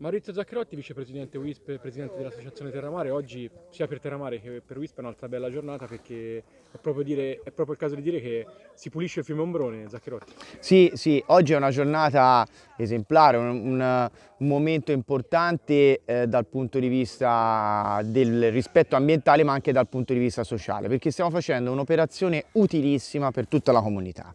Maurizio Zaccherotti, vicepresidente WISP e presidente dell'Associazione Terramare, oggi sia per Terramare che per WISP è un'altra bella giornata perché è proprio, dire, è proprio, il caso di dire che si pulisce il fiume Ombrone, Zaccherotti. Sì, sì, oggi è una giornata esemplare, un, un, un momento importante eh, dal punto di vista del rispetto ambientale ma anche dal punto di vista sociale perché stiamo facendo un'operazione utilissima per tutta la comunità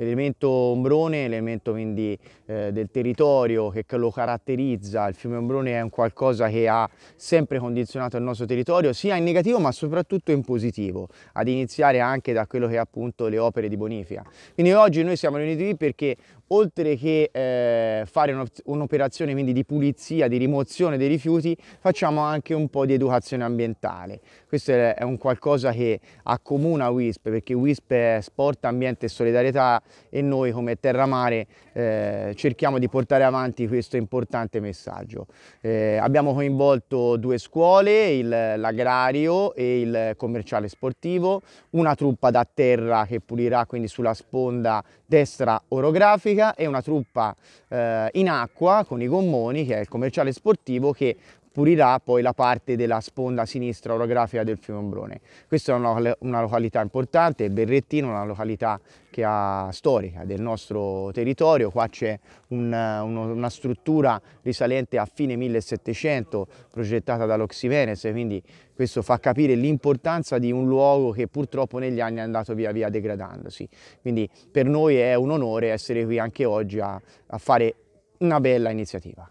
l'elemento ombrone, l'elemento quindi eh, del territorio che lo caratterizza, il fiume Ombrone è un qualcosa che ha sempre condizionato il nostro territorio, sia in negativo ma soprattutto in positivo, ad iniziare anche da quello che è appunto le opere di bonifica. Quindi oggi noi siamo riuniti qui perché oltre che eh, fare un'operazione quindi di pulizia, di rimozione dei rifiuti, facciamo anche un po' di educazione ambientale. Questo è un qualcosa che accomuna WISP, perché WISP è sport, ambiente e solidarietà e noi come Terramare eh, cerchiamo di portare avanti questo importante messaggio. Eh, abbiamo coinvolto due scuole, l'agrario e il commerciale sportivo, una truppa da terra che pulirà quindi sulla sponda destra orografica e una truppa eh, in acqua con i gommoni che è il commerciale sportivo che pulirà poi la parte della sponda sinistra orografica del fiume Ombrone. Questa è una, una località importante, Berrettino, una località che ha storica del nostro territorio, qua c'è un, una struttura risalente a fine 1700 progettata dall'Oximenes, quindi questo fa capire l'importanza di un luogo che purtroppo negli anni è andato via via degradandosi. Quindi per noi è un onore essere qui anche oggi a, a fare una bella iniziativa.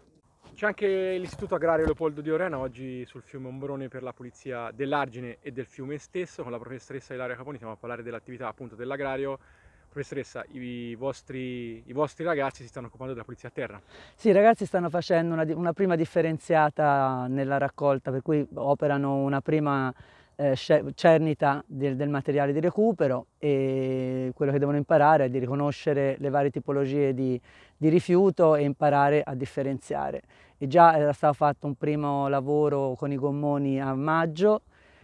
C'è anche l'Istituto Agrario Leopoldo di Orena oggi sul fiume Ombrone per la pulizia dell'argine e del fiume stesso. Con la professoressa Ilaria Caponi stiamo a parlare dell'attività appunto dell'agrario. Professoressa, i vostri, i vostri, ragazzi si stanno occupando della pulizia a terra? Sì, i ragazzi stanno facendo una, una prima differenziata nella raccolta, per cui operano una prima eh, cernita del, del, materiale di recupero e quello che devono imparare è di riconoscere le varie tipologie di, di rifiuto e imparare a differenziare. E già era stato fatto un primo lavoro con i gommoni a maggio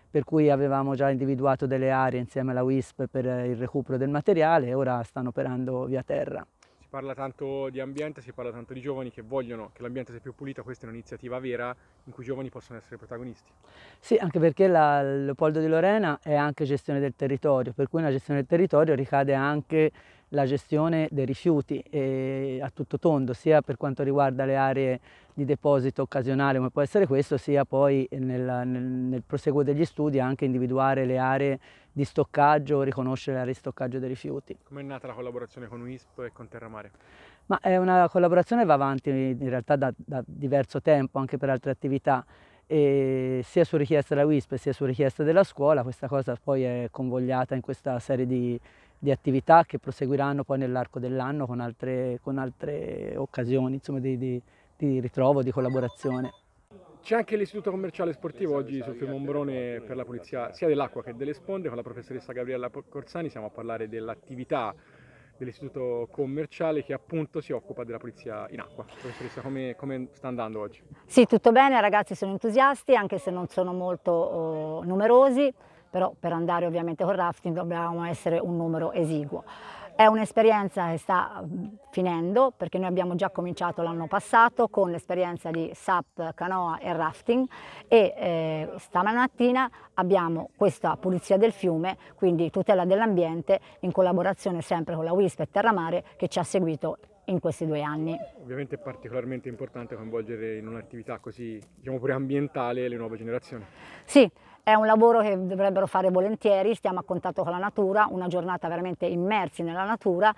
per cui avevamo già individuato delle aree insieme alla WISP per il recupero del materiale e ora stanno operando via terra parla tanto di ambiente, si parla tanto di giovani che vogliono che l'ambiente sia più pulito, questa è un'iniziativa vera in cui i giovani possono essere protagonisti. Sì, anche perché la Leopoldo di Lorena è anche gestione del territorio, per cui una gestione del territorio ricade anche la gestione dei rifiuti a tutto tondo, sia per quanto riguarda le aree di deposito occasionale come può essere questo, sia poi nel, nel, nel proseguo degli studi anche individuare le aree di stoccaggio, riconoscere le aree di stoccaggio dei rifiuti. Come è nata la collaborazione con WISP e con Terramare? Ma è una collaborazione che va avanti in realtà da, da diverso tempo, anche per altre attività. E sia su richiesta della WISP sia su richiesta della scuola, questa cosa poi è convogliata in questa serie di, di attività che proseguiranno poi nell'arco dell'anno con altre, con altre occasioni insomma, di, di, di ritrovo, di collaborazione. C'è anche l'istituto commerciale sportivo oggi sul fiume Ombrone per la pulizia sia dell'acqua che delle sponde con la professoressa Gabriella Corsani siamo a parlare dell'attività dell'istituto commerciale che appunto si occupa della pulizia in acqua. Professoressa, come, come, sta andando oggi? Sì, tutto bene, i ragazzi sono entusiasti anche se non sono molto oh, numerosi però per andare ovviamente con rafting dobbiamo essere un numero esiguo. È un'esperienza che sta finendo perché noi abbiamo già cominciato l'anno passato con l'esperienza di SAP, canoa e rafting e eh, stamattina abbiamo questa pulizia del fiume, quindi tutela dell'ambiente in collaborazione sempre con la WISP e Terramare che ci ha seguito in questi due anni. Ovviamente è particolarmente importante coinvolgere in un'attività così, diciamo pure ambientale, le nuove generazioni. Sì, è un lavoro che dovrebbero fare volentieri, stiamo a contatto con la natura, una giornata veramente immersi nella natura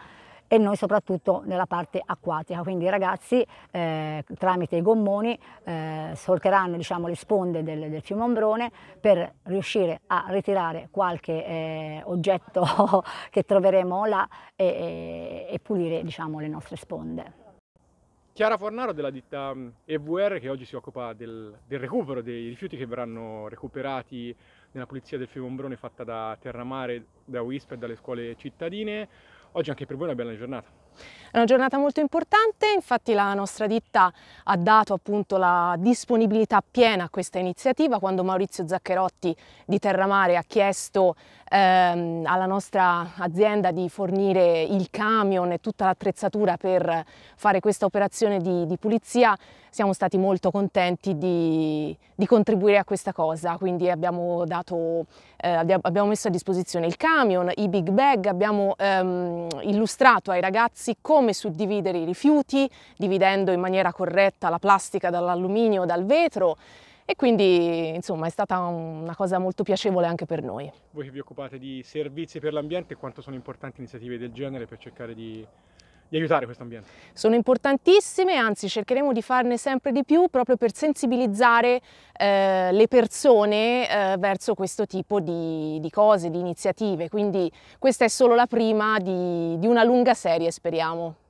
e noi soprattutto nella parte acquatica, quindi i ragazzi eh, tramite i gommoni eh, solcheranno diciamo, le sponde del, del, fiume Ombrone per riuscire a ritirare qualche eh, oggetto che troveremo là e, e, e pulire diciamo, le nostre sponde. Chiara Fornaro della ditta EVR mm, che oggi si occupa del, del, recupero dei rifiuti che verranno recuperati nella pulizia del fiume Ombrone fatta da Terramare, da WISP e dalle scuole cittadine. Oggi anche per voi una bella giornata. È una giornata molto importante, infatti la nostra ditta ha dato appunto la disponibilità piena a questa iniziativa quando Maurizio Zaccherotti di Terramare ha chiesto ehm, alla nostra azienda di fornire il camion e tutta l'attrezzatura per fare questa operazione di, di pulizia. Siamo stati molto contenti di, di, contribuire a questa cosa, quindi abbiamo, dato, eh, abbiamo messo a disposizione il camion, i big bag, abbiamo ehm, illustrato ai ragazzi come suddividere i rifiuti, dividendo in maniera corretta la plastica dall'alluminio, dal vetro, e quindi insomma è stata una cosa molto piacevole anche per noi. Voi che vi occupate di servizi per l'ambiente, quanto sono importanti iniziative del genere per cercare di di aiutare questo ambiente? Sono importantissime, anzi cercheremo di farne sempre di più proprio per sensibilizzare eh, le persone eh, verso questo tipo di, di, cose, di iniziative, quindi questa è solo la prima di, di una lunga serie speriamo.